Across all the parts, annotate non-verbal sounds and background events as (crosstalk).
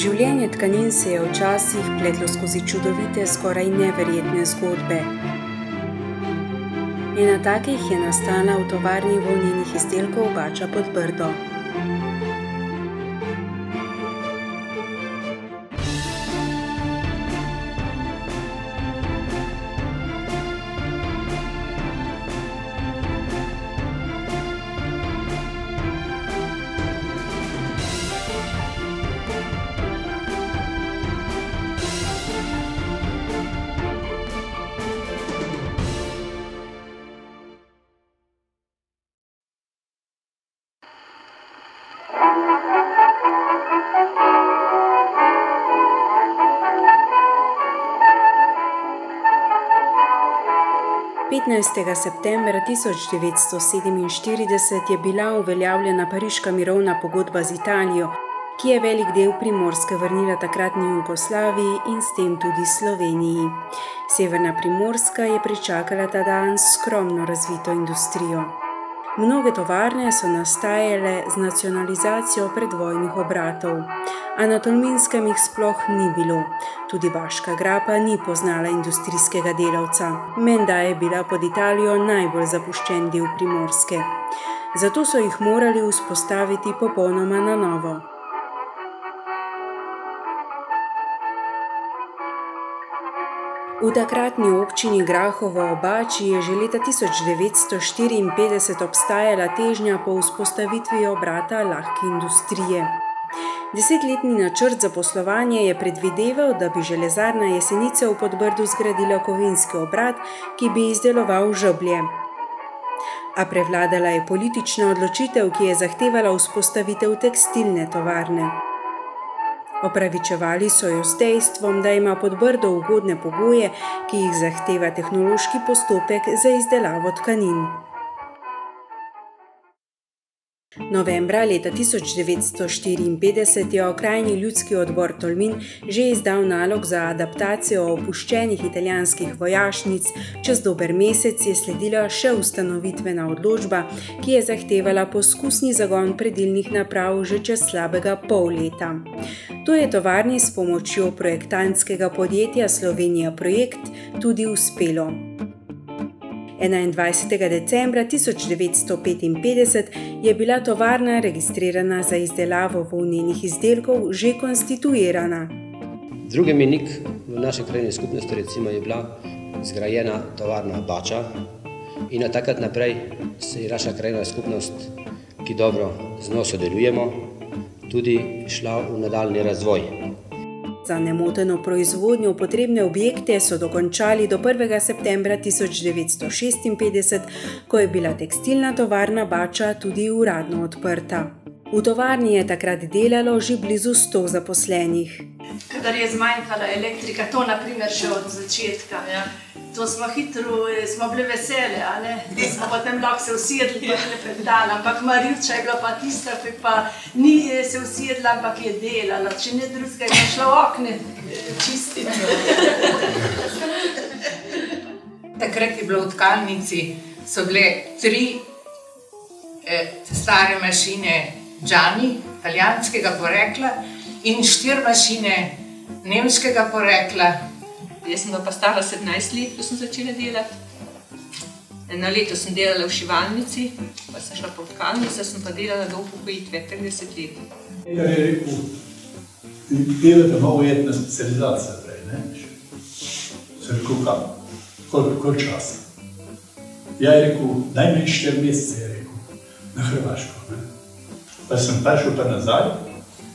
Življenje tkanin se je včasih pletlo skozi čudovite, skoraj neverjetne zgodbe. Ena takih je nastala v tovarni volnenih izdelkov Bača pod Brdo. Petnajstega septembra tisoč devetsto sedeminštirideset je bila uveljavljena pariška mirovna pogodba z Italijo, ki je velik del Primorske vrnila takratni Jugoslaviji in s tem tudi Sloveniji. Severna Primorska je pričakala ta dan skromno razvito industrijo. Mnoge tovarne so nastajale z nacionalizacijo predvojnih obratov, a na Tolminskem jih sploh ni bilo. Tudi Baška grapa ni poznala industrijskega delavca, menda je bila pod Italijo najbolj zapuščen del Primorske. Zato so jih morali vzpostaviti popolnoma na novo. V takratni občini Grahovo ob Bači je že leta tisoč devetsto štiriinpetdeset obstajala težnja po vzpostavitvi obrata lahke industrije. Desetletni načrt za poslovanje je predvideval, da bi Železarna Jesenice v Podbrdu zgradila kovinski obrat, ki bi izdeloval žeblje. A prevladala je politična odločitev, ki je zahtevala vzpostavitev tekstilne tovarne. Opravičevali so jo z dejstvom, da ima Podbrdo ugodne pogoje, ki jih zahteva tehnološki postopek za izdelavo tkanin. Novembra leta tisoč devetsto štiriinpetdeset je okrajni ljudski odbor Tolmin že izdal nalog za adaptacijo opuščenih italijanskih vojašnic, čez dober mesec je sledila še ustanovitvena odločba, ki je zahtevala poskusni zagon predilnih naprav že čez slabega pol leta. To je tovarni s pomočjo projektantskega podjetja Slovenija Projekt tudi uspelo. Enaindvajsetega decembra tisoč devetsto petinpetdeset je bila tovarna, registrirana za izdelavo volnenih izdelkov, že konstituirana. Drugi mejnik v naši krajevni skupnosti recimo je bila zgrajena tovarna Bača in od takrat naprej se je naša krajevna skupnost, ki dobro z njo sodelujemo, tudi šla v nadaljnji razvoj. Za nemoteno proizvodnjo potrebne objekte so dokončali do prvega septembra tisoč devetsto šestinpetdeset, ko je bila tekstilna tovarna Bača tudi uradno odprta. V tovarni je takrat delalo že blizu sto zaposlenih. Kadar je zmanjkala elektrika, to na primer še od začetka, ja, to smo hitro, smo bile vesele, a ne, da smo potem lahko se usedli pa klepetali, ampak Marjuča je bila pa tista, ki pa ni se usedla, ampak je delala, če ne drugega, je šla v okne čistiti. (laughs) Takrat je bilo v tkalnici, so bile tri stare mašine Gianni, italijanskega porekla, in štiri mašine nemškega porekla. Jaz sem pa stara sedemnajst let, ko sem začela delati. Eno leto sem delala v šivalnici, pa sem šla po tkalnico, sem pa delala do upokojitve, trideset let. Edgar je rekel: "Delate malo ujetne specializacije prej, ne." Sem rekel: "Kam? Koliko, časa?" Ja, je rekel: "Najmanj štiri mesece," je rekel, "na Hrvaško, ne." Pa sem prišel pa nazaj,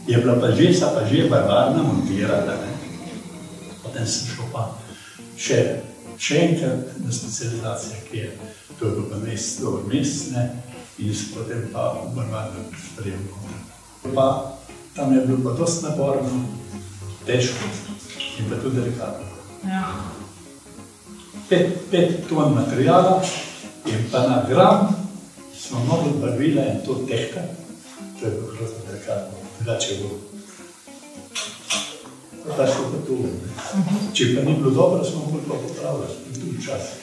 je bila pa že, sta pa že barvarna montirala, ne. Potem sem šel pa še, še enkrat na specializacijo, ki je, to je bilo pa mesec, dober mesec, ne, in sem potem pa v barvarno sprejel. Pa tam je bilo pa dosti naporno, težko in pa tudi delikatno. Pet, pet ton materiala in pa na gram smo mogli barvila in to tehtati, to je bilo grozno delikatno, drugače je bilo. Drugače je pa to. Če pa ni bilo dobro, smo mogli pa popravljati, tudi včasih.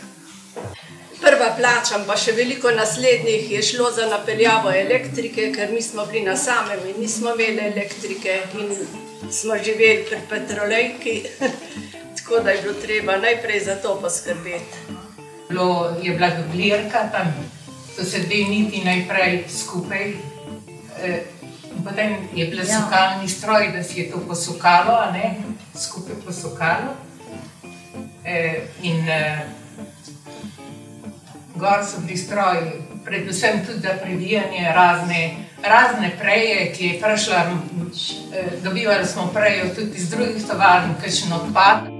Prva plačam, pa še veliko naslednjih je šlo za napeljavo elektrike, ker mi smo bili na samem in nismo imeli elektrike in smo živeli pri petrolejki, (laughs) tako da je bilo treba najprej za to poskrbeti. Bilo je bila dublirka tam, so se dve niti najprej skupaj. Eh, potem je bil ja. sukalni stroj, da si je to posukalo, skupaj posukalo. Eh, in eh, gor so bili stroji, predvsem tudi za previjanje razne, razne preje, ki je prišla, eh, dobivali smo prejo tudi iz drugih tovarn, kakšen odpad.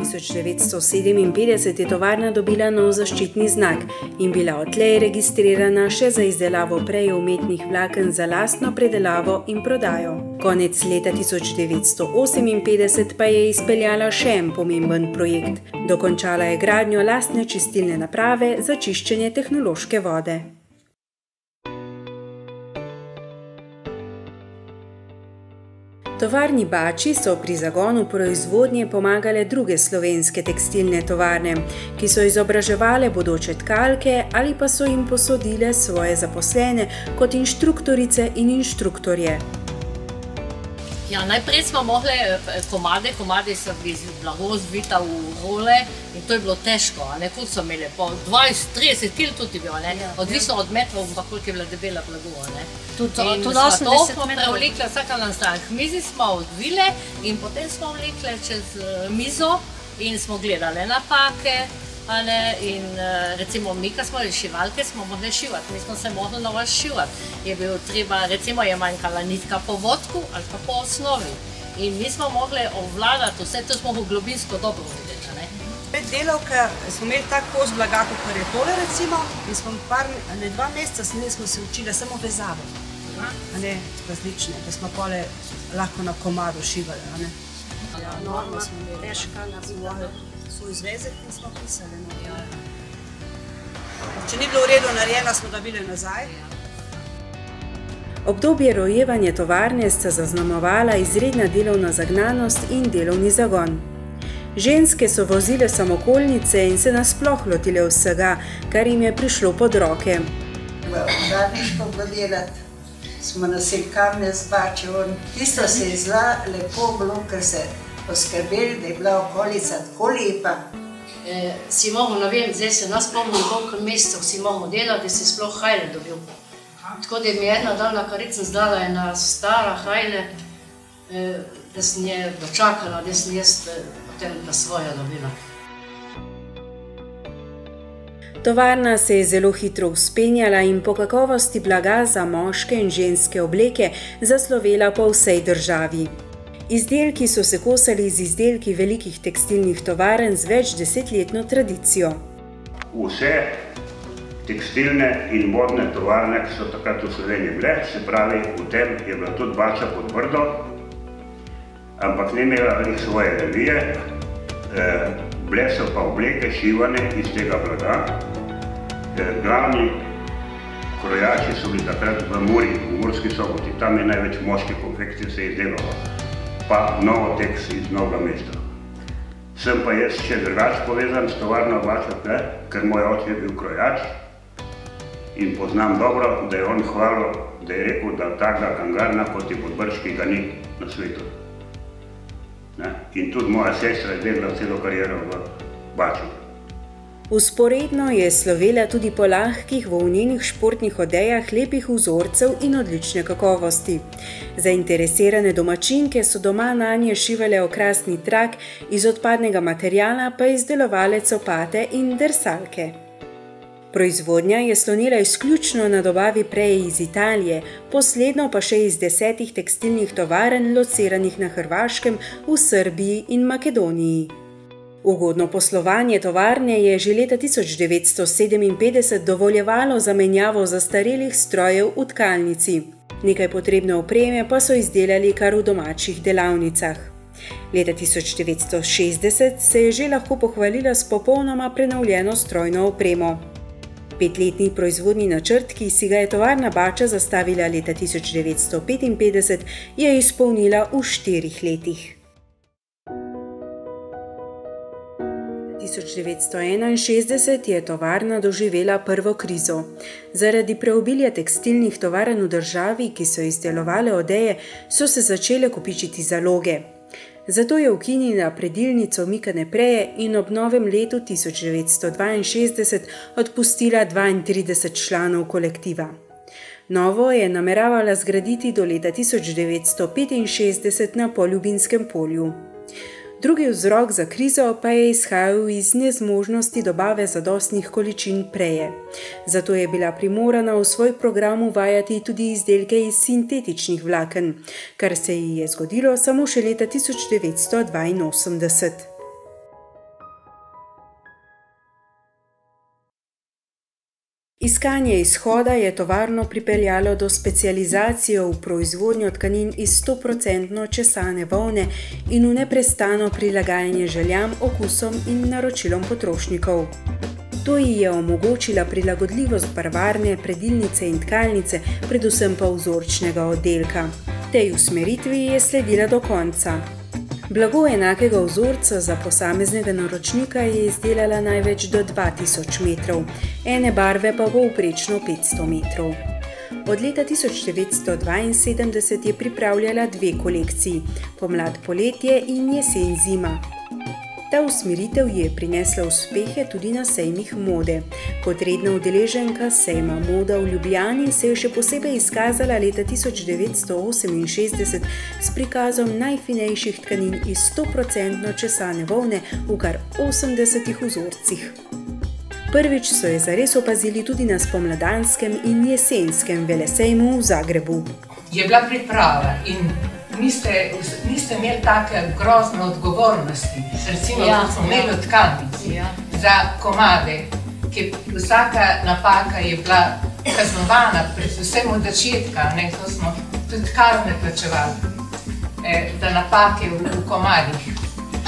1957 je tovarna dobila nov zaščitni znak in bila odtlej registrirana še za izdelavo prej umetnih vlaken za lastno predelavo in prodajo. Konec leta 1958 pa je izpeljala še en pomemben projekt. Dokončala je gradnjo lastne čistilne naprave za čiščenje tehnološke vode. Tovarni Bači so pri zagonu proizvodnje pomagale druge slovenske tekstilne tovarne, ki so izobraževale bodoče tkalke ali pa so jim posodile svoje zaposlene kot inštruktorice in inštruktorje. Ja, najprej smo mogli eh, komade, komade so bili blago zvita v role in to je bilo težko, ne, kot so imeli, po 20-30 kg tudi bilo, ne, ja, odvisno ja. od metrov, pa koliko je bila debela blago, ne. Tudi to, to smo prevlekli vsaka na stran. Mizi smo odvile in potem smo vlekli čez uh, mizo in smo gledali napake, Ne, in uh, recimo mi, ki smo rešivalke, smo mogli šivati, mi smo se mogli na vas šivati. Je bilo treba, recimo je manjkala nitka po vodku ali pa po osnovi. In mi smo mogli obvladati vse, to smo v globinsko dobro videli. Pred delavke smo imeli tak kos blaga, kot je tole recimo, in smo par, ne dva meseca smo se učili samo vezavo. A ne različne, da smo pole lahko na komadu šivali. Ja, norma. Težka, nazdravljena svoj zvezek in smo pisali. No. Ja. Če ni bilo v redu narejeno, smo dobili nazaj. Obdobje rojevanja tovarne sta zaznamovala izredna delovna zagnanost in delovni zagon. Ženske so vozile samokolnice in se nasploh lotile vsega, kar jim je prišlo pod roke. Zadnjiško delati smo nosili kamne z bačevom. Tisto se je zla lepo bilo, ker se poskrbeli, da je bila okolica tako lepa. E, si imamo, ne vem, zdaj se nas spomnim, koliko mesecev si imamo delati, da si sploh hajle dobil. Tako da mi je ena daljna karica zdala ena stara hajle, e, da sem je dočakala, da sem jaz e, potem da svoja dobila. Tovarna se je zelo hitro uspenjala in po kakovosti blaga za moške in ženske obleke zaslovela po vsej državi. Izdelki so se kosali z izdelki velikih tekstilnih tovaren z več desetletno tradicijo. Vse tekstilne in modne tovarne, ki so takrat v Sloveniji bile, se pravi, v tem je bila tudi bača podvrdo, ampak ne imela jih svoje revije, eh, bile so pa obleke šivane iz tega blaga. Eh, glavni krojači so bili takrat v Muri, v Murski soboti, tam je največ moških konfekcij se izdelalo pa Novotex iz Novega mesta. Sem pa jaz še drugače povezan s tovarno Vlačat, ker moj oče je bil krojač in poznam dobro, da je on hvalil, da je rekel, da takega kangarna kot je podbrški ga ni na svetu. Ne? In tudi moja sestra je delala celo kariero v Baču. Usporedno je slovela tudi po lahkih volnenih športnih odejah lepih vzorcev in odlične kakovosti. Zainteresirane domačinke so doma na nje šivale okrasni trak, iz odpadnega materijala pa izdelovale copate in dersalke. Proizvodnja je slonila izključno na dobavi preje iz Italije, posledno pa še iz desetih tekstilnih tovaren, lociranih na Hrvaškem, v Srbiji in Makedoniji. Ugodno poslovanje tovarne je že leta 1957 dovoljevalo zamenjavo zastarelih strojev v tkalnici. Nekaj potrebne opreme pa so izdelali kar v domačih delavnicah. Leta 1960 se je že lahko pohvalila s popolnoma prenovljeno strojno opremo. Petletni proizvodni načrt, ki si ga je tovarna Bača zastavila leta 1955, je izpolnila v štirih letih. 1961 je tovarna doživela prvo krizo. Zaradi preobilja tekstilnih tovarn v državi, ki so izdelovali odeje, so se začele kopičiti zaloge. Zato je ukinila predilnico Mikane Preje in ob novem letu 1962 odpustila 32 članov kolektiva. Novo je nameravala zgraditi do leta 1965 na Poljubinskem polju. Drugi vzrok za krizo pa je izhajal iz nezmožnosti dobave zadostnih količin preje. Zato je bila primorana v svoj program uvajati tudi izdelke iz sintetičnih vlaken, kar se ji je zgodilo samo še leta 1982. Iskanje izhoda je tovarno pripeljalo do specializacije v proizvodnjo tkanin iz 100% česane volne in v neprestano prilagajanje željam, okusom in naročilom potrošnikov. To ji je omogočila prilagodljivost barvarne, predilnice in tkalnice, predvsem pa vzorčnega oddelka. Tej usmeritvi je sledila do konca. Blago enakega vzorca za posameznega naročnika je izdelala največ do 2000 metrov, ene barve pa povprečno 500 metrov. Od leta 1972 je pripravljala dve kolekciji: pomlad poletje in jesen zima. Ta usmeritev je prinesla uspehe tudi na sejmih mode. Kot redna udeleženka sejma Moda v Ljubljani se je še posebej izkazala leta 1968 s prikazom najfinejših tkanin iz 100% česane volne v kar 80 vzorcih. Prvič so jo zares opazili tudi na spomladanskem in jesenskem velesejmu v Zagrebu. Je bila priprava in niste, niste imeli take grozne odgovornosti, recimo, ja, da smo imeli ja. tkalnici ja. za komade, ki vsaka napaka je bila kaznovana, predvsem od začetka, ne, to smo tudi kazne plačevali, eh, da napake v, v komadih.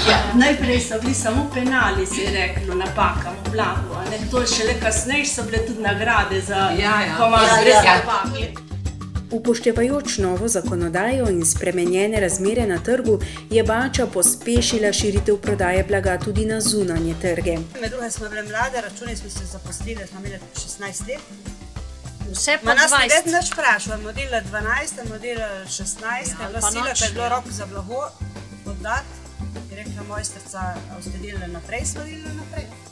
Ja, najprej so bili samo penali, se je reklo, napakam v blagu, a ne, to je šele kasneje so bile tudi nagrade za ja, ja. komade ja, brez ja. napake. Upoštevajoč novo zakonodajo in spremenjene razmere na trgu, je Bača pospešila širitev prodaje blaga tudi na zunanje trge. Med drugim smo bili mlade, računi smo se zaposlili, smo imeli 16 let. Vse pa nas je vedno vprašal, model 12, model 16, ja, glasila, pa je bilo rok za blago oddati. Je rekla mojstrica, a ste delali naprej, smo delali naprej.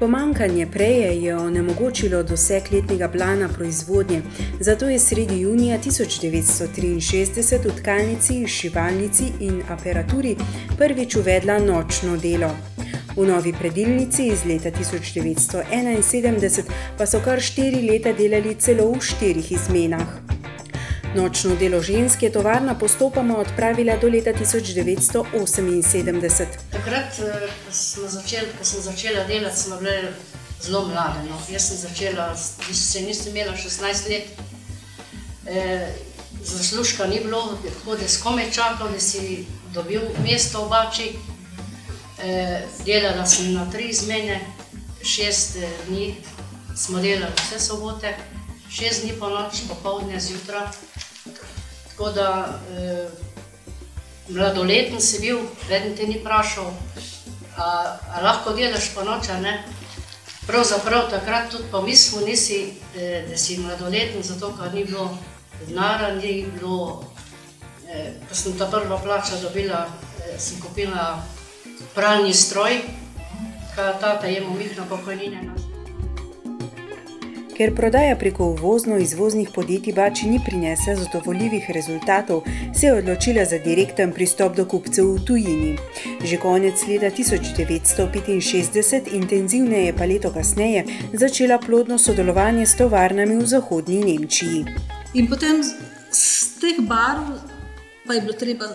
Pomankanje preje je onemogočilo doseg letnega plana proizvodnje, zato je sredi junija 1963 v tkalnici, šivalnici in aparaturi prvič uvedla nočno delo. V novi predilnici iz leta 1971 pa so kar štiri leta delali celo v štirih izmenah. Nočno delo žensk je tovarna postopoma odpravila do leta 1978. Takrat, eh, ko sem začela, ko sem začela delati, smo bile zelo mlade. No. Jaz sem začela, se nisem imela 16 let. E, zaslužka ni bilo, tako da skome čakal, da si dobil mesto v Bači. E, delala sem na tri izmene, šest dni smo delali vse sobote, šest dni po noč, popoldne zjutraj. Tako da, eh, mladoletni si bil, vedno te ni vprašal, a, a lahko delaš po noč, ne? Pravzaprav takrat tudi pomislil nisi, eh, da si mladoletni, zato ker ni bilo denara, ni bilo, eh, ko sem ta prva plača dobila, eh, sem kupila pralni stroj, tata je mu mih na pokojnine nazaj. Ker prodaja preko uvozno-izvoznih podjetij Bači ni prinesla zadovoljivih rezultatov, se je odločila za direkten pristop do kupcev v tujini. Že konec leta 1965, intenzivneje pa leto kasneje, začela plodno sodelovanje s tovarnami v zahodnji Nemčiji. In potem z teh barv pa je bilo treba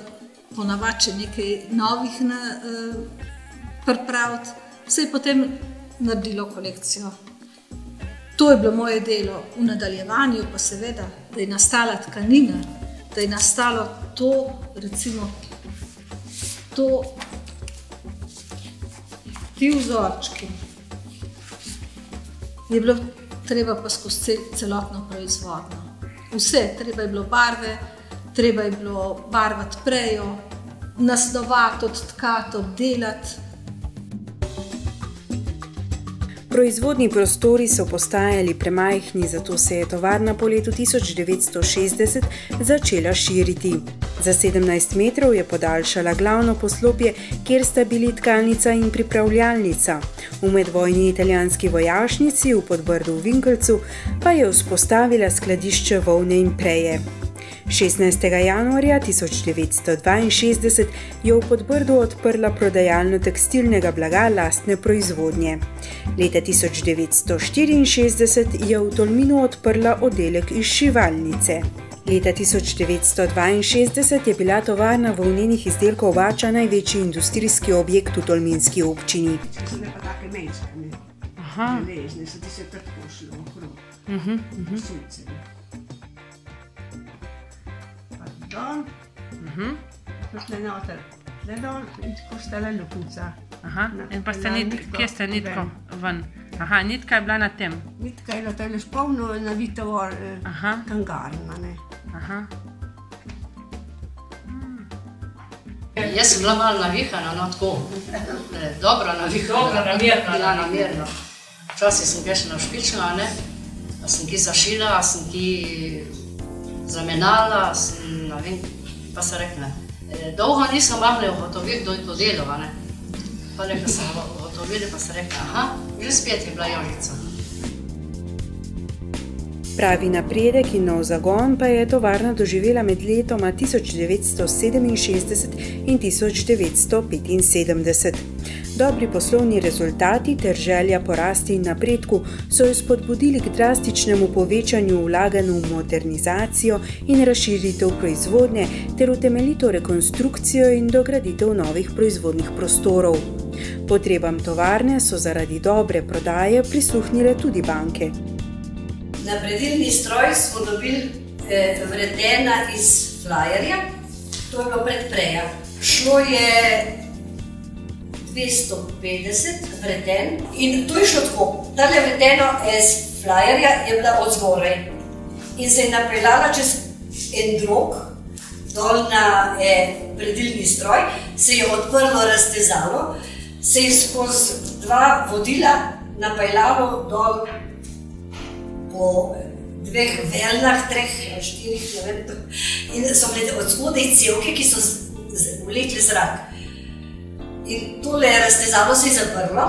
ponavadi nekaj novih na, uh, pripraviti, se je potem naredilo kolekcijo. To je bilo moje delo, v nadaljevanju pa seveda, da je nastala tkanina, da je nastalo to, recimo, to, ti vzorčki. Je bilo treba pa skozi celotno proizvodnjo. Vse, treba je bilo barve, treba je bilo barvati prejo, naslovati, odtkati, obdelati. Proizvodni prostori so postajali premajhni, zato se je tovarna po letu 1960 začela širiti. Za 17 metrov je podaljšala glavno poslopje, kjer sta bili tkalnica in pripravljalnica. V medvojni italijanski vojašnici v podbrdu v Vinkelcu pa je vzpostavila skladišče volne in preje. 16. januarja 1962 je v Podbrdu odprla prodajalno tekstilnega blaga lastne proizvodnje. Leta 1964 je v Tolminu odprla oddelek iz šivalnice. Leta 1962 je bila tovarna volnenih izdelkov Vača največji industrijski objekt v Tolminski občini. Aha. Železne so ti se tako šlo okrog. Uh -huh, uh -huh. Dol, Mhm. tukaj noter, le dol in tako stala luknjica. Aha, in pa ste nit, kje ste nitko ven? Aha, nitka je bila na tem. Nitka je letela spomno na Vitovor, eh, kangarna, ne. Aha. Jaz sem bila malo navihana, no tako, eh, dobro navihana. Dobro, Bila navihana. namerno. Včasih sem kaj še navšpičila, ne, a sem ki zašila, a sem ki zamenjala, sem, ne vem, pa se rekne. Eh, Dolgo nisem mogla ugotoviti, kdo je to delal, ne. Pa nekaj sem ugotovila, pa se rekne, aha, že spet je bila Jožica. Pravi napredek in nov zagon pa je tovarna doživela med letoma 1967 in 1975. Dobri poslovni rezultati ter želja po rasti in napredku so jo spodbudili k drastičnemu povečanju vlaganj v modernizacijo in razširitev proizvodnje ter utemeljito rekonstrukcijo in dograditev novih proizvodnih prostorov. Potrebam tovarne so zaradi dobre prodaje prisluhnile tudi banke. Na predilni stroj smo dobili eh, vredena iz flyerja, to je bilo pred preja. Šlo je 250 vreden in to je šlo tako. Tale vredeno iz flyerja je bila od zgoraj in se je napeljala čez en drog, dol na eh, predilni stroj, se je odprlo raztezalo, se je skozi dva vodila napeljalo dol po dveh veljah, treh, štirih, ne vem, in so bile od spodaj cevke, ki so vlekle zrak. In tole raztezalo se je zaprlo,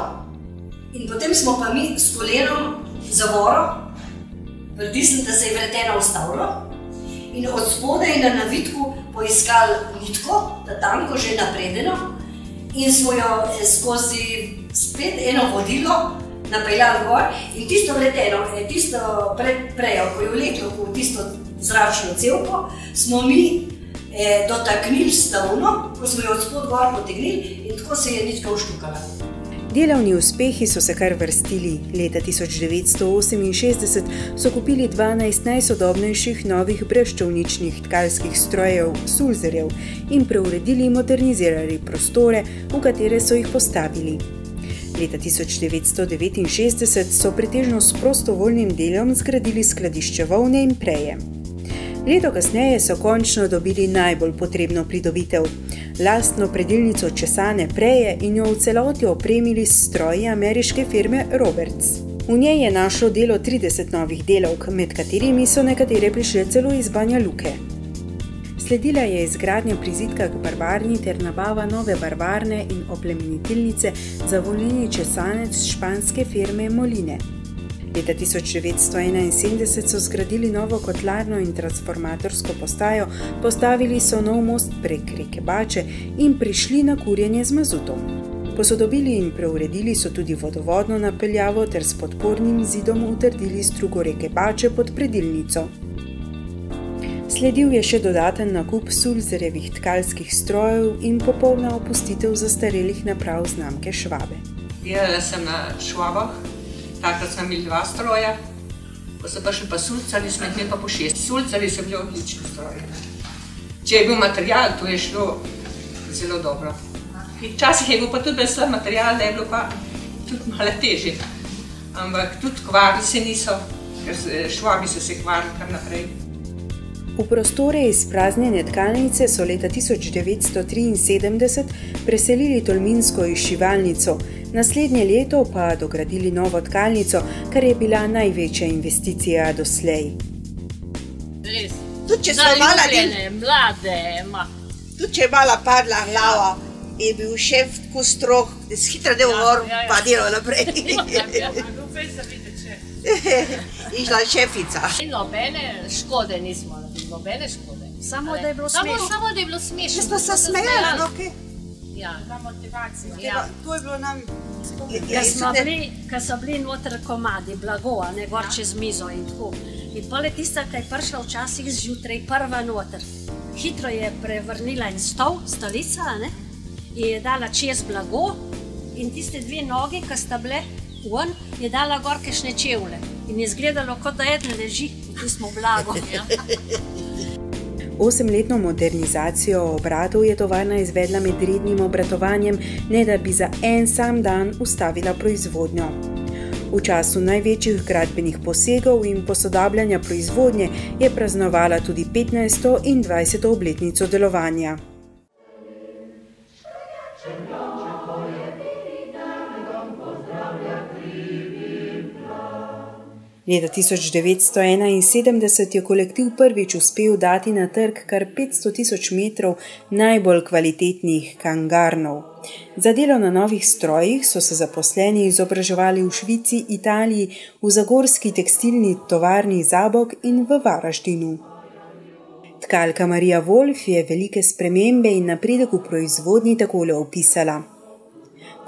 in potem smo pa mi s kolenom zavoro pritisnili, da se je vreteno ustavilo, in od spodaj na navitku poiskali nitko, ta tanko že napredeno, in smo jo eh, skozi spet eno vodilo napeljali gor. In tisto leteno, eh, tisto pred, prejo, ko je vleklo v tisto zračno cevko, smo mi eh, dotaknili stavno, ko smo jo od spod gor potegnili in tako se je nitka uštukala. Delovni uspehi so se kar vrstili. Leta 1968 so kupili 12 najsodobnejših novih brezčovničnih tkalskih strojev, sulzerjev in preuredili in modernizirali prostore, v katere so jih postavili. Leta 1969 so pretežno s prostovoljnim delom zgradili skladišče volne in preje. Leto kasneje so končno dobili najbolj potrebno pridobitev - lastno predilnico česane preje in jo v celoti opremili s stroji ameriške firme Roberts. V njej je našlo delo 30 novih delavk, med katerimi so nekatere prišle celo iz Banja Luke. Sledila je izgradnja prizidka k barvarni ter nabava nove barvarne in oplemenitilnice za volilni česanec španske firme Moline. Leta 1971 so zgradili novo kotlarno in transformatorsko postajo, postavili so nov most prek reke Bače in prišli na kurjenje z mazutom. Posodobili in preuredili so tudi vodovodno napeljavo ter s podpornim zidom utrdili strugo reke Bače pod predilnico. Sledil je še dodaten nakup sulzerjevih tkalskih strojev in popolna opustitev zastarelih naprav znamke Švabe. Delala sem na švabah, takrat smo imeli dva stroja, ko so prišli pa sulcari, smo jih imeli pa po šest. Sulcari so bili odlični stroji. Če je bil material, to je šlo zelo dobro. Včasih je bil pa tudi brez materiala, da je bilo pa tudi malo težje. Ampak tudi kvarili se niso, ker švabi so se kvarili kar naprej. V prostore izpraznjene tkalnice so leta 1973 preselili Tolminsko izšivalnico, Naslednje leto pa dogradili novo tkalnico, kar je bila največja investicija doslej. Res. Tudi če smo mala Zaljubljene, mlade, ma. Tudi če je mala padla glava, je bil šef tako strog, da si hitro del gor, ja, ja. pa delal naprej. (laughs) (laughs) Išla je šefica. In nobene škode nismo nobene škode. Samo, da je bilo samo, smešno. Samo, da je bilo smešno. Mi smo se da smejali, no, kaj? Ja. Ta motivacija. Ja. To je bilo nam. Ko smo bili, ko so bili noter komadi, blago, ne gor čez mizo in tako. In pole tista, ki je prišla včasih zjutraj, prva noter. Hitro je prevrnila en stol, stolica, ne? In je dala čez blago in tiste dve noge, ki sta bile ven, je dala gor kešne čevlje. In je izgledalo, kot da eden leži v tistem blagu. Ja. (laughs) Osemletno modernizacijo obratov je tovarna izvedla med rednim obratovanjem, ne da bi za en sam dan ustavila proizvodnjo. V času največjih gradbenih posegov in posodabljanja proizvodnje je praznovala tudi 15. in 20. obletnico delovanja. Leta 1971 je kolektiv prvič uspel dati na trg kar 500 tisoč metrov najbolj kvalitetnih kangarnov. Za delo na novih strojih so se zaposleni izobraževali v Švici, Italiji, v zagorski tekstilni tovarni Zabok in v Varaždinu. Tkalka Marija Wolf je velike spremembe in napredek v proizvodnji takole opisala.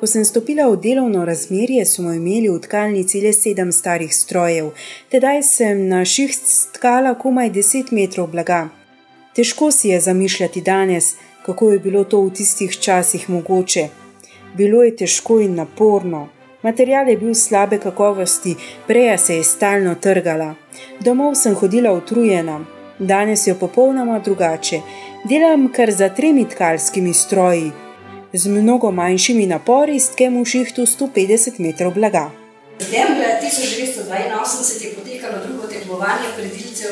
Ko sem stopila v delovno razmerje, smo imeli v tkalnici le sedem starih strojev, tedaj sem na šiht stkala komaj deset metrov blaga. Težko si je zamišljati danes, kako je bilo to v tistih časih mogoče. Bilo je težko in naporno. Material je bil slabe kakovosti, preja se je stalno trgala. Domov sem hodila utrujena, danes je popolnoma drugače. Delam kar za tremi tkalskimi stroji, z mnogo manjšimi napori stkem v šihtu 150 metrov blaga. Septembra 1982 je potekalo drugo tekmovanje predilcev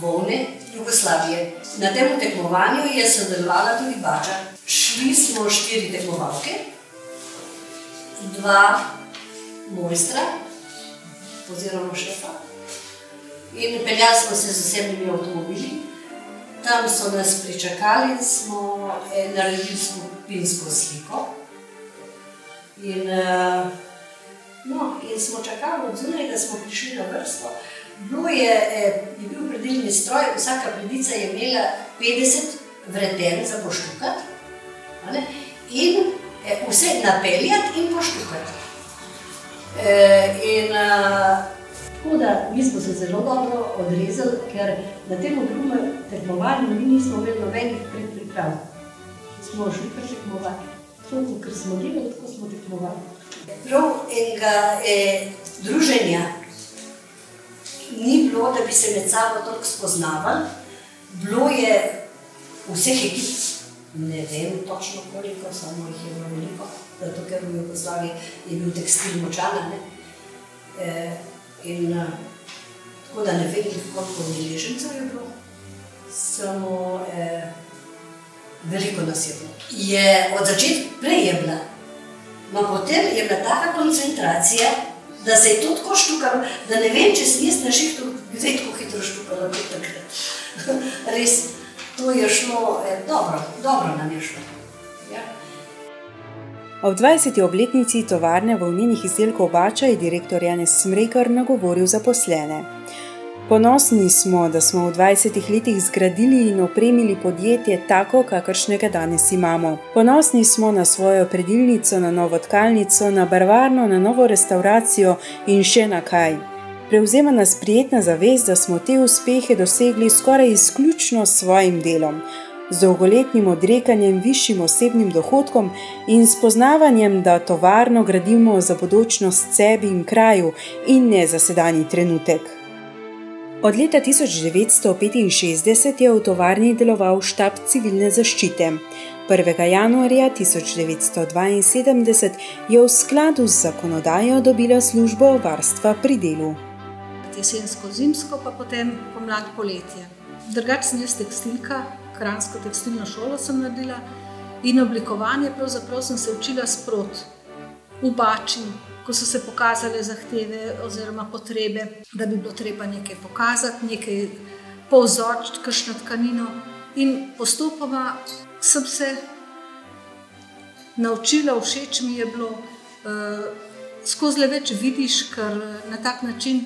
volne Jugoslavije. Na tem tekmovanju je sodelovala tudi Bača. Šli smo štiri tekmovalke, dva mojstra oziroma šefa in peljali smo se z osebnimi avtomobili. Tam so nas pričakali in smo eh, naredili skupinsko sliko. In, uh, no, in smo čakali od zunaj, da smo prišli na vrsto. Bilo je, eh, je bil predeljni stroj, vsaka predica je imela 50 vreten za poštukat in eh, vse napeljati in poštukat. Eh, in, tako da mi smo se zelo dobro odrezali, ker na tem drugem tekmovanju mi nismo imeli nobenih predpriprav. Smo šli kar tekmovati. Tako, ker smo delali, tako smo tekmovali. Prav enega eh, druženja ni bilo, da bi se med sabo toliko spoznavali. Bilo je vseh ekip, ne vem točno koliko, samo jih je bilo veliko, zato ker v Jugoslaviji je bil tekstil močan. Eh, in eh, tako da ne vem, koliko udeležencev je bilo, samo eh, veliko nas je bilo. Je od začetka prej je bila, No, potem je bila taka koncentracija, da se je to tako štukalo, da ne vem, če sem jaz na šihtu kdaj tako hitro štukala kot takrat. (laughs) Res, to je šlo eh, dobro, dobro nam je šlo. Ja. Ob 20. obletnici tovarne volnenih izdelkov Bača je direktor Janez Smrekar nagovoril zaposlene. Ponosni smo, da smo v 20 letih zgradili in opremili podjetje tako, kakršnega danes imamo. Ponosni smo na svojo predilnico, na novo tkalnico, na barvarno, na novo restauracijo in še na kaj. Prevzema nas prijetna zavest, da smo te uspehe dosegli skoraj izključno s svojim delom, z dolgoletnim odrekanjem višjim osebnim dohodkom in spoznavanjem, da tovarno gradimo za bodočnost sebi in kraju in ne za sedanji trenutek. Od leta 1965 je v tovarni deloval štab civilne zaščite. 1. januarja 1972 je v skladu z zakonodajo dobila službo varstva pri delu. Jesensko, zimsko, pa potem pomlad, poletje. Drugač sem jaz tekstilka, kransko tekstilno šolo sem naredila in oblikovanje pravzaprav sem se učila sprot. v Bači, ko so se pokazale zahteve oziroma potrebe, da bi bilo treba nekaj pokazati, nekaj povzročiti, kakšno tkanino. In postopoma sem se naučila, všeč mi je bilo, uh, skozi le več vidiš, ker na tak način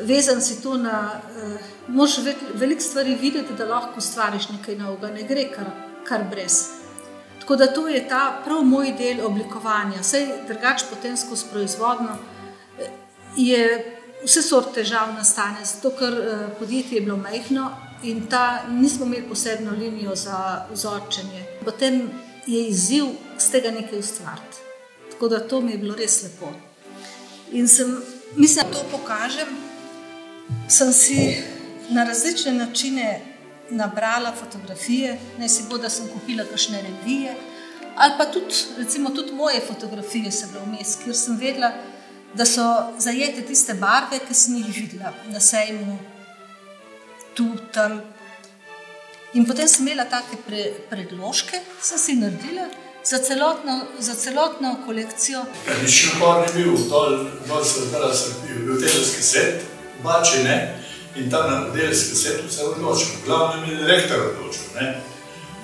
vezan si to na. Uh, Možeš veliko stvari videti, da lahko ustvariš nekaj novega, ne gre kar, kar brez. Tako da to je ta prav moj del oblikovanja. Vse drugače, potem skozi proizvodno je vse sort težav nastane, zato ker podjetje je bilo majhno in ta nismo imeli posebno linijo za vzorčenje. Potem je izziv z tega nekaj ustvariti. Tako da to mi je bilo res lepo. In sem, mislim, da to pokažem. Sem si na različne načine nabrala fotografije, ne si bo, da sem kupila kakšne revije, ali pa tudi, recimo, tudi moje fotografije so bile vmes, ker sem vedela, da so zajete tiste barve, ki sem jih videla na sejmu, tu, tam. In potem sem imela take pre, predložke, sem si naredila za celotno, za celotno kolekcijo. Še par ni bil, dol, dol sem zdala, sem bil, bil tedenski set, bači, ne? In tam na delski setu se odločil, glavno je direktor odločil, ne?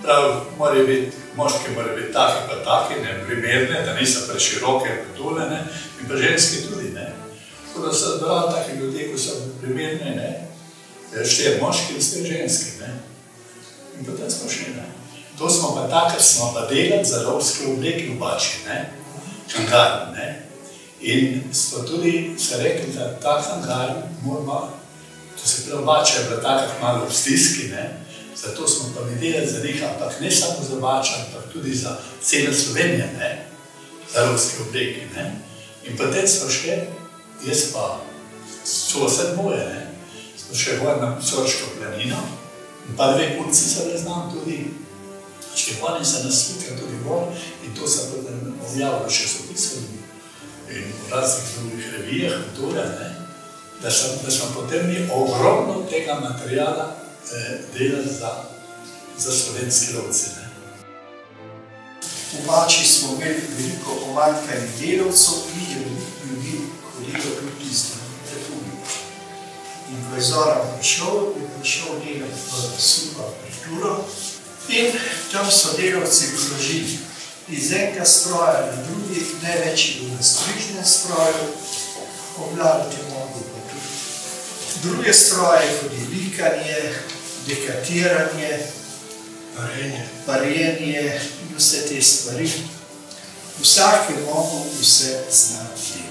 Prav, mora biti, moški mora biti taki pa taki, ne, primerne, da niso preširoke, tule, ne? In pa ženski tudi, ne? Tako da so dva taki ljudje, ko so primerne, ne? Štir moški in štir ženski, ne? In potem smo šli, ne? To smo pa tako, ker smo pa delali za lovske obleke v Bači, ne? Hangar, ne? In smo tudi se rekli, da ta hangar moramo, to se pravi, Bača je bila tako malo v stiski, ne? Zato smo pa mi delali za njih, ampak ne samo za Bača, ampak tudi za celo Slovenijo, ne? Za lovske obleke, ne? In potem smo šli, jaz pa, so vse moje, ne? Smo še gor na Sorško planino, in pa dve punci se ne znam tudi, Štefani se naslika tudi gor in to se potem objavilo še so pisali in v raznih drugih revijah tole, ne, da, sem, da smo potem mi ogromno tega materijala eh, delali za, za slovenski lovce. Ne. V Bači smo imeli veliko pomanjkanih delavcev in je veliko ljudi hodilo tudi iz republike. In ko je Zoran prišel, je prišel delati v suho aperturo, In tam so delavci vložili iz enega stroja na drugi, največ je bil na strižnem stroju, obladati. Druge stroje, kot je likanje, dekatiranje, parjenje, parjenje in vse te stvari. Vsak je mogel vse znati.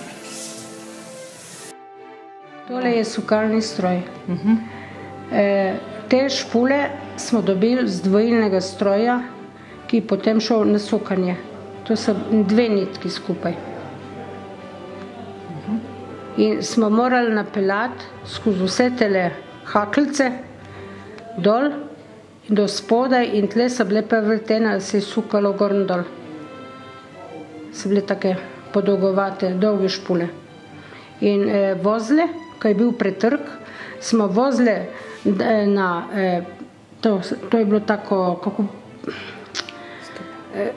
Tole je sukalni stroj. Uh -huh. e, te špule smo dobili z dvojilnega stroja, ki je potem šel na sukanje. To so dve nitki skupaj. In smo morali napeljati skozi vse te haklice dol in do spodaj, in tle so bile pa vrtene, se je sukalo gor in dol. So bile take podolgovate, dolge špule. In eh, vozle, ko je bil pretrg, smo vozle eh, na eh, To, to je bilo tako, kako,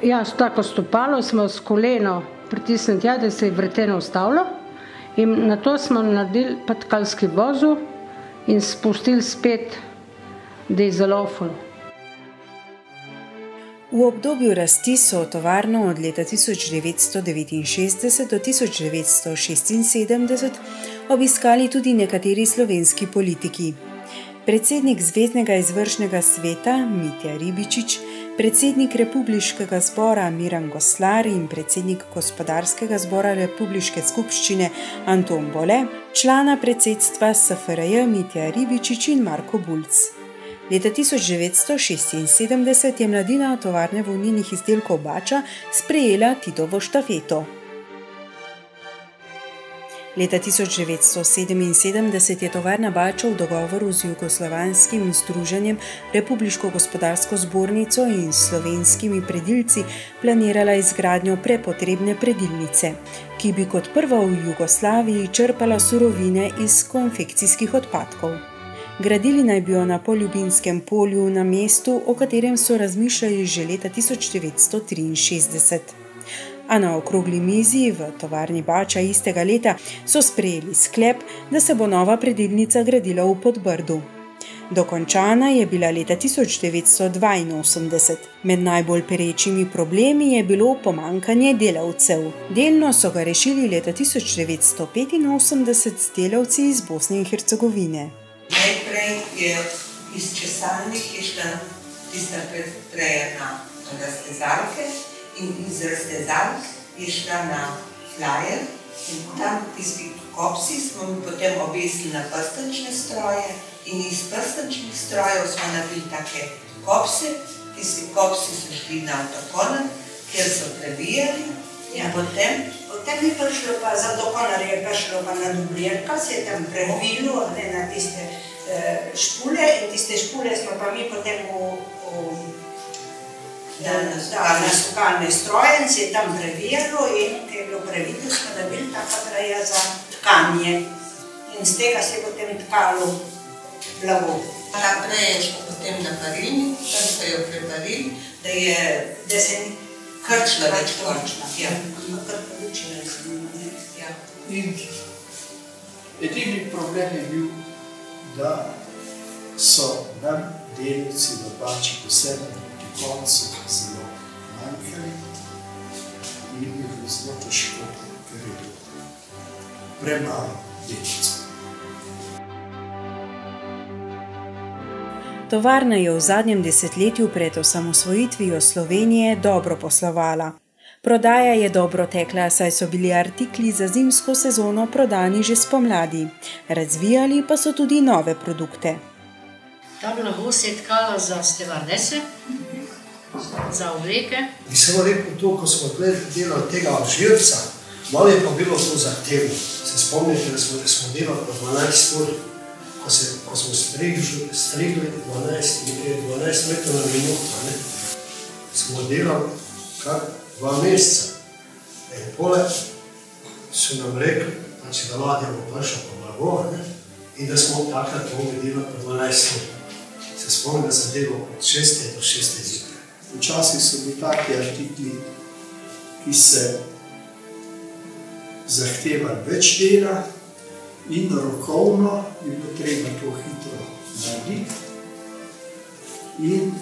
ja, tako stopalo, smo s koleno pritisnili, ja, da se je vrteno ustavilo. In na to smo naredili patkalski vozu in spustili spet, da je zalofalo. V obdobju rasti so tovarno od leta 1969 do 1976 obiskali tudi nekateri slovenski politiki predsednik Zvezdnega izvršnega sveta Mitja Ribičič, predsednik Republiškega zbora Miran Goslar in predsednik Gospodarskega zbora Republiške skupščine Anton Bole, člana predsedstva SFRJ Mitja Ribičič in Marko Bulc. Leta 1976 je mladina tovarne volnilnih izdelkov Bača sprejela Titovo štafeto. Leta 1977 je tovarna Bača v dogovoru z Jugoslovanskim združenjem, Republiško gospodarsko zbornico in slovenskimi predilci planirala izgradnjo prepotrebne predilnice, ki bi kot prva v Jugoslaviji črpala surovine iz konfekcijskih odpadkov. Gradili naj bi jo na poljubinskem polju na mestu, o katerem so razmišljali že leta 1963. A na okrogli mizi v tovarni Bača istega leta so sprejeli sklep, da se bo nova predilnica gradila v Podbrdu. Dokončana je bila leta 1982. Med najbolj perečimi problemi je bilo pomankanje delavcev. Delno so ga rešili leta 1985 s delavci iz Bosne in Hercegovine. Najprej je iz česalnih šla tista preja na raztezalke in iz raztezalk je šla na flyer in tam tisti kopsi smo mi potem obesili na prstančne stroje in iz prstančnih strojev smo naredili take kopse, tisti kopsi so šli na avtokonan, kjer so prebijali in potem Potem je prišlo pa za dokonar je prišlo pa na dubljerka, se je tam previlo ne, na tiste eh, špule in tiste špule smo pa mi potem v, v da, da, na sukalne stroje in se je tam previjalo in ko je bilo previto, smo dobili taka preja za tkanje. In z tega se je potem tkalo blago. Ta preja je šla potem na parilnik, tam so jo preparili, da je Da se ni krčila več krčila. Ja. Ja. In edini problem je bil, da so nam delavci v Bači posebno koncu zelo manjkali in je bilo zelo težko, ker je bilo premalo delavcev. Tovarna je v zadnjem desetletju pred osamosvojitvijo Slovenije dobro poslovala. Prodaja je dobro tekla, saj so bili artikli za zimsko sezono prodani že spomladi, razvijali pa so tudi nove produkte. Ta blago se je tkala za stevardese, za obleke. Bi samo rekel to, ko smo delali tega živca, malo je pa bilo to zahtevno. Se spomnite, da smo, da smo delali po 12 ur, ko, se, ko smo strigli, strigli 12, 12 metrov na minuto, ne? smo delali kar dva meseca. In pole so nam rekli, znači, da ladja bo prišla po blago ne? in da smo takrat mogli delati po 12 ur. Se spomnim, da sem delal od 6 do 6 zjutraj. Včasih so bili taki artikli, ki se zahtevali več dela in rokovno je bilo treba to hitro narediti. In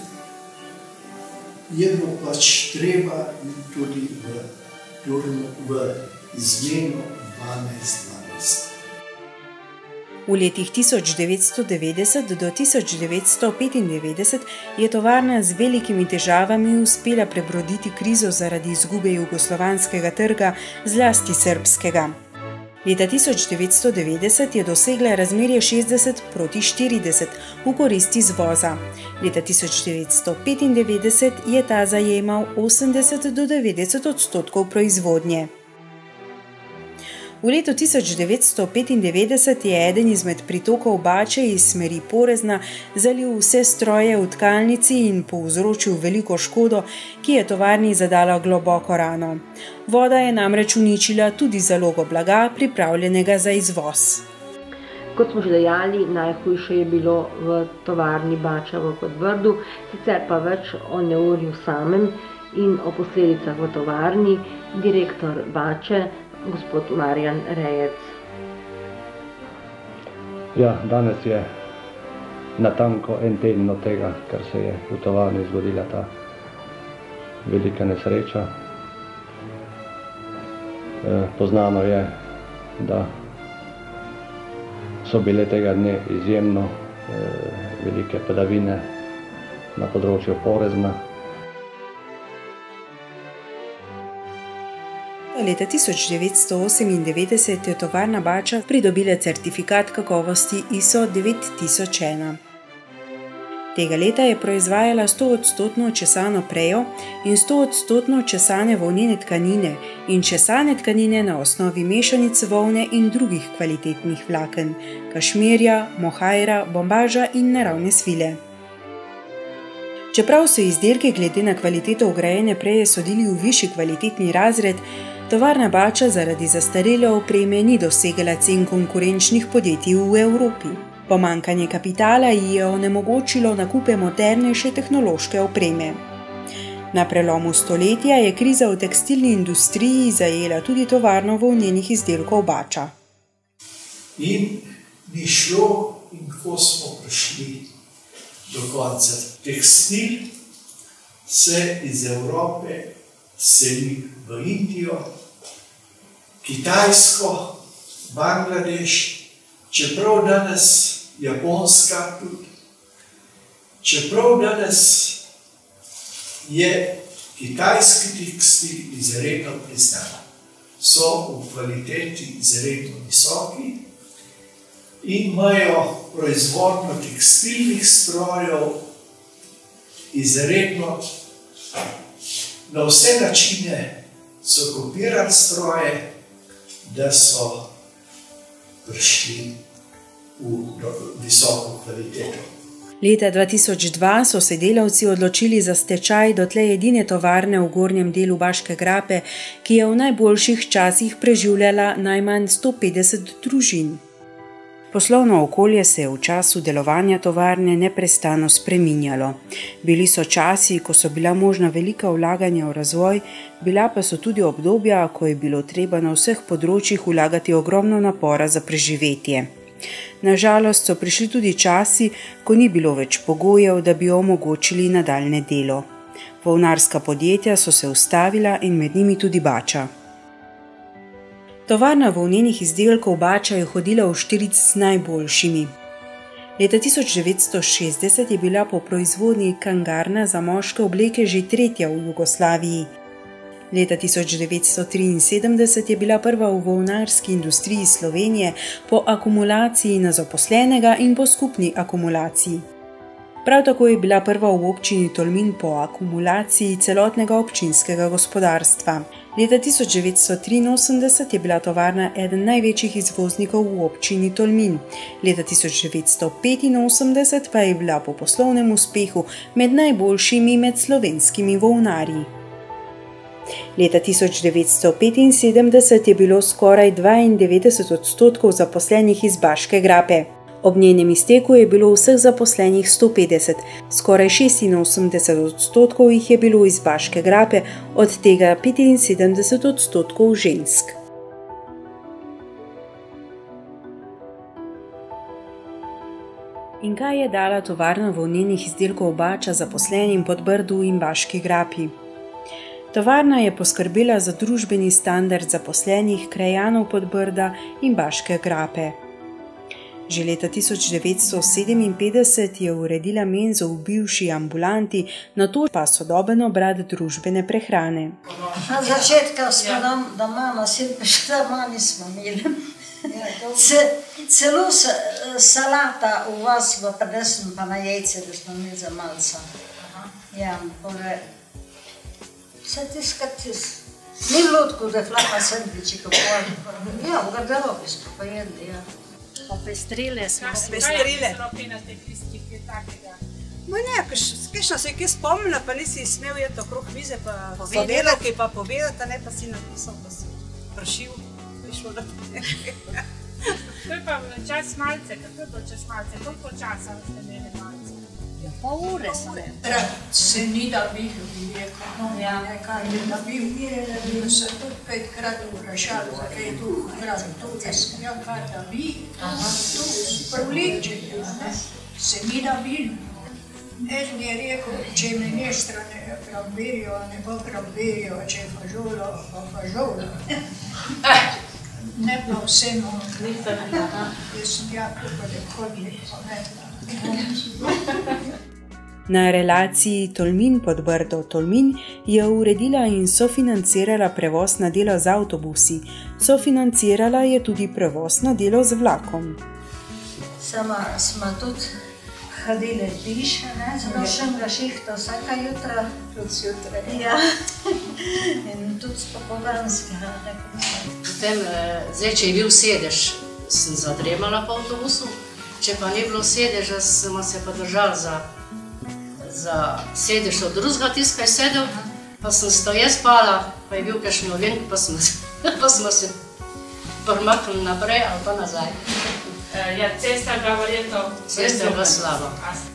je bilo pač treba iti tudi v, v izmeno 12-12. V letih 1990 do 1995 je tovarna z velikimi težavami uspela prebroditi krizo zaradi izgube jugoslovanskega trga, zlasti srpskega. Leta 1990 je dosegla razmerje 60 proti 40 v korist izvoza. Leta 1995 je ta zajemal 80 do 90 odstotkov proizvodnje. V letu 1995 je eden izmed pritokov Bače iz smeri Porezna zalil vse stroje v tkalnici in povzročil veliko škodo, ki je tovarni zadala globoko rano. Voda je namreč uničila tudi zalogo blaga, pripravljenega za izvoz. Kot smo že dejali, najhujše je bilo v tovarni Bača v Podbrdu, sicer pa več o neurju samem in o posledicah v tovarni, direktor Bače, gospod Marjan Rejec. Ja, danes je natanko en teden od tega, kar se je v tovarni zgodila ta velika nesreča. E, poznano je, da so bile tega dne izjemno e, velike padavine na področju Porezna. Leta 1998 je tovarna Bača pridobila certifikat kakovosti ISO 9001. Tega leta je proizvajala 100-odstotno česano prejo in 100-odstotno česane volnene tkanine in česane tkanine na osnovi mešanic volne in drugih kvalitetnih vlaken, kašmirja, mohajra, bombaža in naravne svile. Čeprav so izdelki glede na kvaliteto ugrajene preje sodili v višji kvalitetni razred, tovarna Bača zaradi zastarele opreme ni dosegala cen konkurenčnih podjetij v Evropi. Pomankanje kapitala ji je onemogočilo nakupe modernejše tehnološke opreme. Na prelomu stoletja je kriza v tekstilni industriji zajela tudi tovarno volnenih izdelkov Bača. In ni šlo, in ko smo prišli do konca. Tekstil se iz Evrope seli v Indijo, Kitajsko, Bangladeš, čeprav danes Japonska tudi. Čeprav danes je kitajski tekstil izredno priznan, so v kvaliteti izredno visoki in imajo proizvodnjo tekstilnih strojev izredno na vse načine so kopirali stroje, da so prišli v visoko kvaliteto. Leta 2002 so se delavci odločili za stečaj dotlej edine tovarne v gornjem delu Baške grape, ki je v najboljših časih preživljala najmanj 150 družin. Poslovno okolje se je v času delovanja tovarne neprestano spreminjalo. Bili so časi, ko so bila možna velika vlaganja v razvoj, bila pa so tudi obdobja, ko je bilo treba na vseh področjih vlagati ogromno napora za preživetje. Nažalost so prišli tudi časi, ko ni bilo več pogojev, da bi omogočili nadaljne delo. Volnarska podjetja so se ustavila in med njimi tudi Bača. Tovarna volnenih izdelkov Bača je hodila v štiric z najboljšimi. Leta 1960 je bila po proizvodnji kangarna za moške obleke že tretja v Jugoslaviji. Leta 1973 je bila prva v volnarski industriji Slovenije po akumulaciji na zaposlenega in po skupni akumulaciji. Prav tako je bila prva v občini Tolmin po akumulaciji celotnega občinskega gospodarstva. Leta 1983 je bila tovarna eden največjih izvoznikov v občini Tolmin, leta 1985 pa je bila po poslovnem uspehu med najboljšimi med slovenskimi volnarji. Leta 1975 je bilo skoraj 92 odstotkov zaposlenih iz Baške grape. Ob njenem izteku je bilo vseh zaposlenih 150, skoraj 86 odstotkov jih je bilo iz Baške grape, od tega 75 odstotkov žensk. In kaj je dala tovarna volnenih izdelkov Bača zaposlenim pod Brdu in Baški grapi? Tovarna je poskrbela za družbeni standard zaposlenih krajanov podbrda in Baške grape. Že leta 1957 je uredila menzo v bivši ambulanti, na to pa sodoben obrat družbene prehrane. Na začetku smo nam doma nosili, (laughs) pa še doma nismo imeli. Ce, celo sa, salata u vas v prenesem pa na jajce, da smo imeli za malca. Ja, pore, vse tiskati, ni bilo tako, da je flapa sendviči, kako Ja, v garderobi smo pa jedli, ja. Popestrile smo se. Popestrile. Ma ne, kakšno se je kje spomnila, pa nisi smel jeti okrog mize, pa Povedati. sodelavki pa povedati, ne pa si napisal, pa si pršil. Prišlo da To je pa čas malce, kako je to čas malce, koliko časa ste imeli malce? Pol ure sem. Se ni da bi rekel, no, ja. nekaj je da bil, je bil se tudi petkrat vprašal, zakaj je tu hrano, tu je ja, kaj da bi, tu privlečenje, ne, se ni da bil. Eden je rekel, če me nestrane krambirijo, ne bo krambirijo, če je fažolo, pa fažolo. Ne pa vseeno, jaz sem ja tukaj hodnik, pa ne. Na relaciji Tolmin pod Brdo Tolmin je uredila in sofinancirala prevoz na delo z avtobusi, sofinancirala je tudi prevoz na delo z vlakom. Sama smo tudi hodili piše, ne, z našega šihta vsaka jutra. Tudi zjutraj. Ja. (laughs) In tudi spopoldanskega. Potem, eh, zdaj, če je bil sedež, sem zadremala po avtobusu, če pa ni bilo sedeža, smo se pa držali za, za sedež od drugega tiska je sedel, pa sem stoje spala, pa je bil kakšen ovenk, pa smo, se- (laughs) pa smo se premaknili naprej ali pa nazaj. Ja, cesta je bila verjetno... Cesta je bila slaba.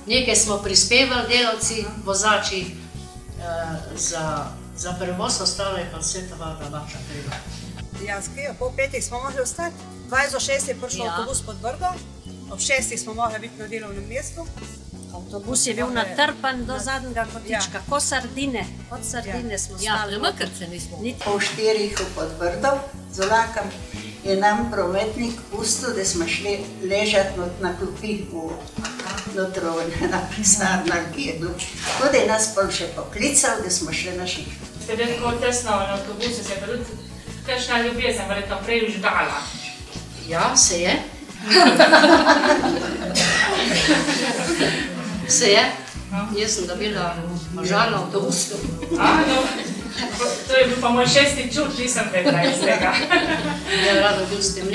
Nekaj smo prispevali delavci, vozači, za, za prevoz ostale pa vse tovarna bača kriva. Ja, skaj, pol petih smo mogli ostati, 26 je prišel Ja. avtobus pod Brdo, ob šestih smo mogli biti na delovnem mestu. Avtobus je bil natrpan do zadnjega kotička, kot sardine, kot sardine smo Ja, stali. premakrt nismo. Po štirih v podvrdo z vlakom je nam prometnik pustil, da smo šli ležati not na klopi v notrovne, na pisarna, ki je bil. Tako da je nas pol še poklical, da smo šli na. Ste bili tako tesno na avtobusu, se je pa tudi kakšna ljubezen verjetno prej užgala. Ja, se je. (laughs) se je. Jaz sem dobila moža na avtobusu. No, to je bil pa moj šesti čut, nisem vedela iz tega. Ja, rado bil s tem.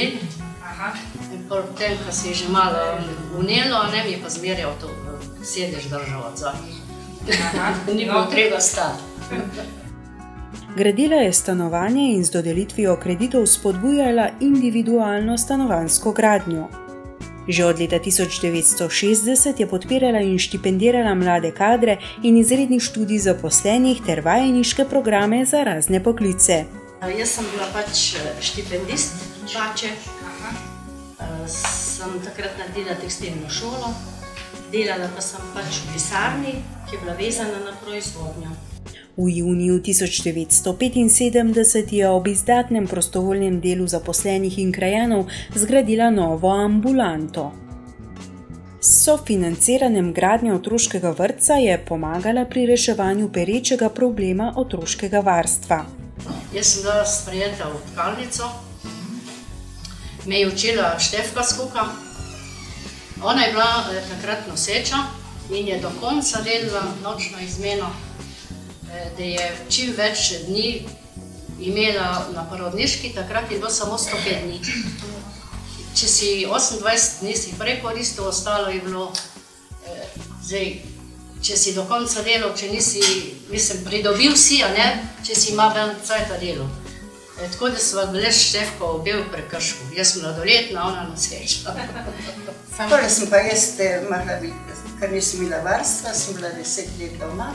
Aha. In potem, ko se je že malo unelo, ne mi je pa zmerjal to eh, sedež držal od zadnjih. (laughs) Ni bilo treba stati. Gradila je stanovanje in z dodelitvijo kreditov spodbujala individualno stanovansko gradnjo. Že od leta 1960 je podpirala in štipendirala mlade kadre in izredni študij zaposlenih ter vajeniške programe za razne poklice. Jaz sem bila pač eh, štipendist Bače. Eh, Sem takrat naredila tekstilno šolo, delala pa sem pač v pisarni, ki je bila vezana na proizvodnjo. V juniju 1975 je ob izdatnem prostovoljnem delu zaposlenih in krajanov zgradila novo ambulanto. S sofinanciranjem gradnje otroškega vrtca je pomagala pri reševanju perečega problema otroškega varstva. Jaz sem bila sprejeta v tkalnico, me je učila Štefka Skuka. Ona je bila eh, takrat noseča in je do konca delala nočno izmeno, da je čim več dni imela na porodniški, takrat je bilo samo 105 dni. Če si 28 dni si prej koristil, ostalo je bilo, eh, zdaj, če si do konca delal, če nisi, mislim, pridobil si, a ne, če si ima ven cajta delo. E, tako da smo bili s Štefko obe v prekršku. Jaz sem mladoletna, ona noseča. Tako sem pa jaz eh, mogla biti, ker nisem imela varstva, sem bila deset let doma.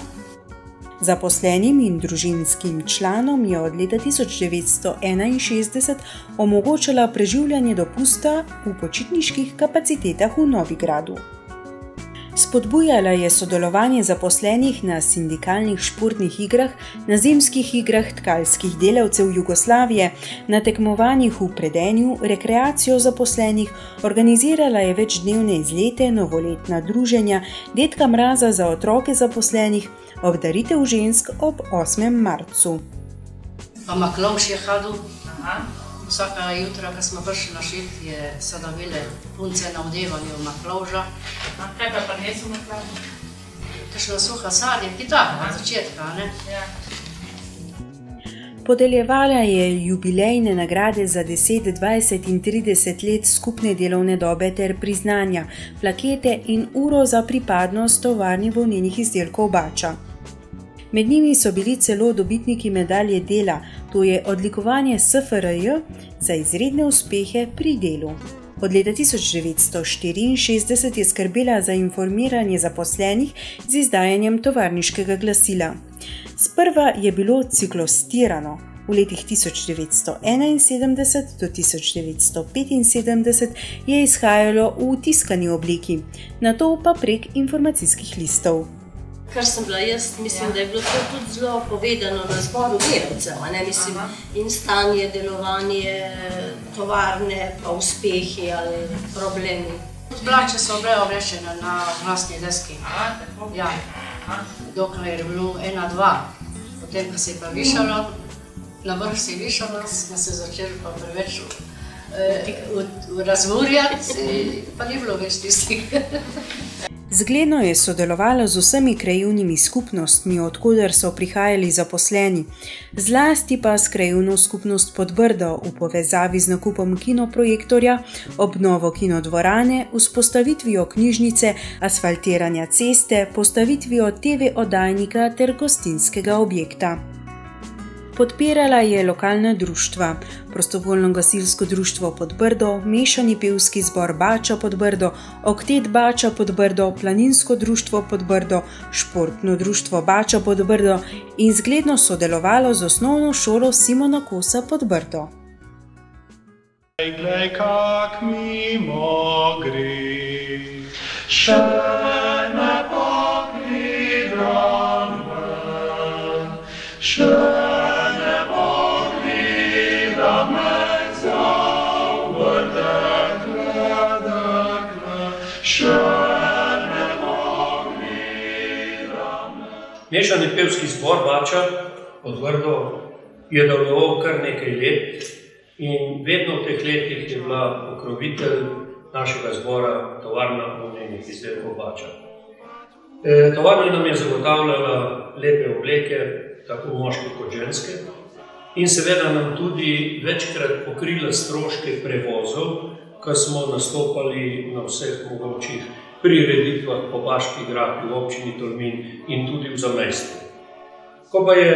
Zaposlenim in družinskim članom je od leta 1961 omogočala preživljanje dopusta v počitniških kapacitetah v Novigradu. Spodbujala je sodelovanje zaposlenih na sindikalnih športnih igrah, na zimskih igrah tkalskih delavcev Jugoslavije, na tekmovanjih v predenju, rekreacijo zaposlenih, organizirala je večdnevne izlete, novoletna druženja, detka mraza za otroke zaposlenih, obdaritev žensk ob 8. marcu. Pa Maklovš je hodil. Vsaka jutra, ko smo prišli na šit, je so dobile punce na vdevanju Maklovža. Kaj pa prinesel Maklovž? Kakšno suha sadje, ki tako, od začetka, ne? Ja. Podeljevala je jubilejne nagrade za 10, 20 in 30 let skupne delovne dobe ter priznanja, plakete in uro za pripadnost tovarni volnenih izdelkov Bača. Med njimi so bili celo dobitniki medalje dela, to je odlikovanje SFRJ za izredne uspehe pri delu. Od leta 1964 je skrbela za informiranje zaposlenih z izdajanjem tovarniškega glasila. Sprva je bilo ciklostirano, v letih 1971 do 1975 je izhajalo v tiskani obliki, na to pa prek informacijskih listov. Kar sem bila jaz, mislim, da je bilo to tudi zelo povedano na zboru delavcev, mislim, in stanje, delovanje tovarne, pa uspehi ali problemi. Plače so bile obrešene na glasni deski. Ja. Dokler je bilo ena, dva. Potem, ko se je pa višalo, na vrh se je višalo, smo se začeli pa preveč razburjati, pa ni bilo več tistih. Zgledno je sodelovala z vsemi krajevnimi skupnostmi, odkuder so prihajali zaposleni, zlasti pa s krajevno skupnost Podbrdo v povezavi z nakupom kinoprojektorja, obnovo kinodvorane, vzpostavitvijo knjižnice, asfaltiranja ceste, postavitvijo TV oddajnika ter gostinskega objekta. Podpirala je lokalna društva, prostovoljno gasilsko društvo Podbrdo, mešani pevski zbor Bača Podbrdo, Oktet Bača Podbrdo, planinsko društvo Podbrdo, športno društvo Bača Podbrdo in zgledno sodelovalo z osnovno šolo Simona Kosa Podbrdo. Glej, kak mimo gre, še Mešani pevski zbor Bača pod Vrdo je deloval kar nekaj let in vedno v teh letih je bila pokrovitelj našega zbora tovarna volnenih izdelkov Bača. E, tovarna nam je zagotavljala lepe obleke, tako moške kot ženske, in seveda nam tudi večkrat pokrila stroške prevozov, ko smo nastopali na vseh mogočih prireditvah po Baški grapi v občini Tolmin in tudi v zamestju. Ko pa je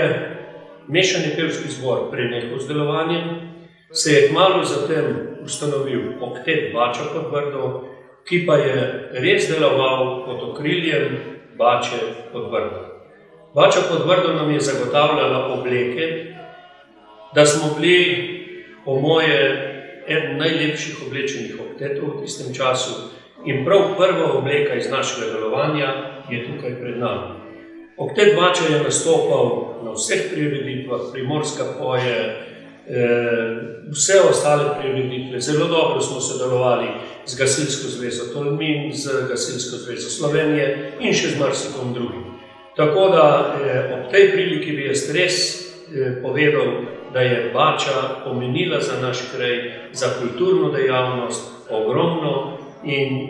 mešani pevski zbor prenehal z delovanjem, se je kmalo zatem ustanovil oktet Bača pod Brdo, ki pa je res deloval pod okriljem Bače pod Brdo. Bača pod Brdo nam je zagotavljala obleke, da smo bili po moje eden najlepših oblečenih oktetov v tistem času in prav prva obleka iz našega delovanja je tukaj pred nami. Oktet Bača je nastopal na vseh prireditvah, primorska poje, vse ostale prireditve. Zelo dobro smo sodelovali z Gasilsko zvezo Tolmin, z Gasilsko zvezo Slovenije in še z marsikom drugim. Tako da ob tej priliki bi jaz res povedal, da je Bača pomenila za naš kraj, za kulturno dejavnost ogromno in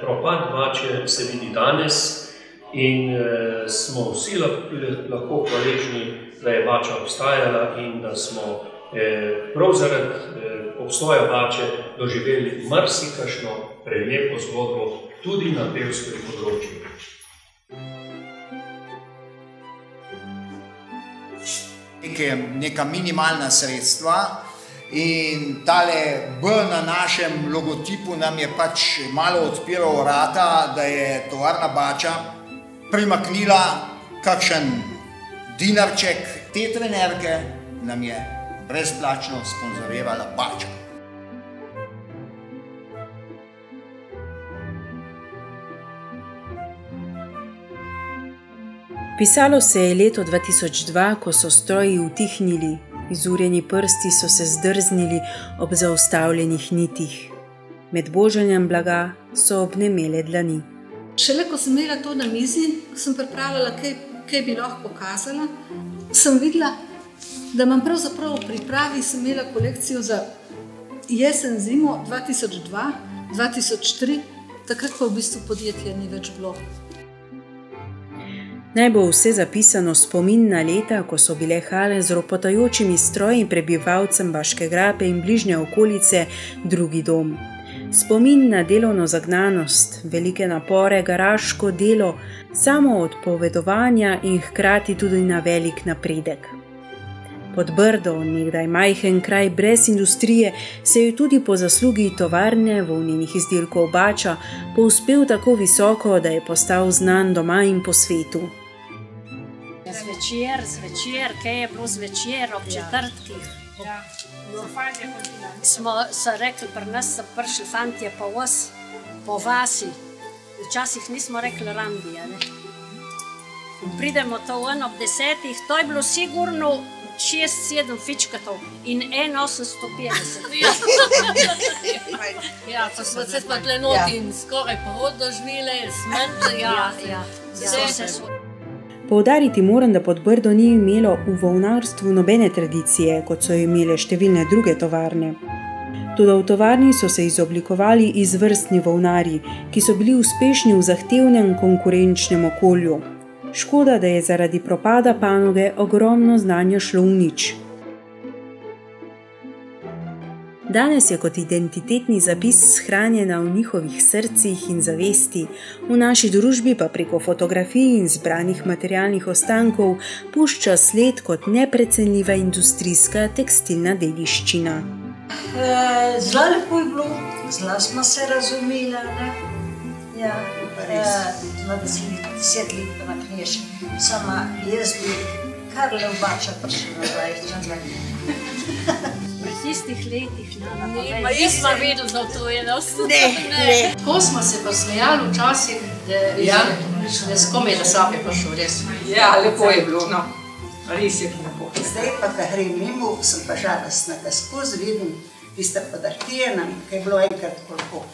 propad Bače se vidi danes in smo vsi lahko hvaležni, da je Bača obstajala in da smo prav zaradi obstoja Bače doživeli marsikakšno prelepo zgodbo tudi na pevskem področju. Neke, neka minimalna sredstva in tale B na našem logotipu nam je pač malo odpiral vrata, da je tovarna Bača primaknila kakšen dinarček te trenerke, nam je brezplačno sponzorirala Bača. Pisalo se je leto 2002, ko so stroji utihnili, izurjeni prsti so se zdrznili ob zaustavljenih nitih. Med božanjem blaga so obnemele dlani. Šele ko sem imela to na mizi, ko sem pripravljala, kaj, kaj bi lahko pokazala, sem videla, da imam pravzaprav v pripravi, imela kolekcijo za jesen zimo 2002-2003, takrat pa v bistvu podjetja ni več bilo. Naj bo vse zapisano spomin na leta, ko so bile hale z ropotajočimi stroji prebivalcem Baške grape in bližnje okolice drugi dom. Spomin na delovno zagnanost, velike napore, garaško delo, samo odpovedovanja in hkrati tudi na velik napredek. Pod Brdo, nekdaj majhen kraj brez industrije, se je tudi po zaslugi tovarne volnenih izdelkov Bača povzpel tako visoko, da je postal znan doma in po svetu. Zvečer, zvečer, kaj je bilo zvečer ob četrtkih. Ja, so fantje hodila. Smo se rekli, pri nas so prišli fantje po vas, po vasi. Včasih nismo rekli randi, a ne. In pridemo to ven ob desetih, to je bilo sigurno šest, sedem fičkatov in en 850. (laughs) Ja, pa smo se pa tle noti in skoraj porod doživele, smrt, ja, ja, vse se so. Poudariti moram, da pod Brdo ni imelo v volnarstvu nobene tradicije, kot so imele številne druge tovarne. Toda v tovarni so se izoblikovali izvrstni volnari, ki so bili uspešni v zahtevnem konkurenčnem okolju. Škoda, da je zaradi propada panoge ogromno znanja šlo v nič. Danes je kot identitetni zapis shranjena v njihovih srcih in zavesti, v naši družbi pa preko fotografij in zbranih materialnih ostankov pušča sled kot neprecenljiva industrijska tekstilna dediščina. E, zelo lepo je bilo, zelo smo se razumeli. ne. Ja, e, na deset, deset let na knjež. Sama jaz bi kar ljubača prišla nazaj. Tistih letih, no, Ne, ma jaz sem vedel za utrujenost. Tako smo se pa smejali včasih, da Ja. da s komaj da sape prišel, res. Ja, lepo je bilo, no. Res je lepo. Zdaj pa, ko grem mimo, sem pa žalostna, da skozi vidim tiste podrtije, nam, ki je bilo enkrat koliko.